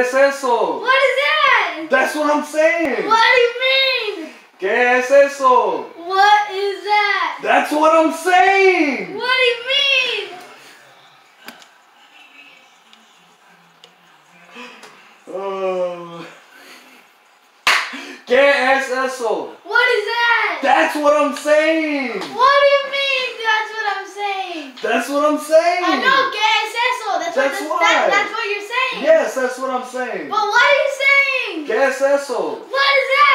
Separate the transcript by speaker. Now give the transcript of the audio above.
Speaker 1: es eso?
Speaker 2: What is that?
Speaker 1: That's what I'm saying.
Speaker 2: What do you mean?
Speaker 1: ¿Qué es eso?
Speaker 2: What is that?
Speaker 1: That's what I'm saying.
Speaker 2: What do you mean?
Speaker 1: Oh. ¿Qué es eso?
Speaker 2: What is that?
Speaker 1: That's what I'm saying.
Speaker 2: What do you mean? That's what I'm saying.
Speaker 1: That's what I'm saying.
Speaker 2: I know, ¿qué es eso? That's,
Speaker 1: That's
Speaker 2: what,
Speaker 1: why.
Speaker 2: that, that's what you're saying.
Speaker 1: Yes, that's what I'm saying.
Speaker 2: But what are you saying?
Speaker 1: ¿Qué es eso?
Speaker 2: What is that?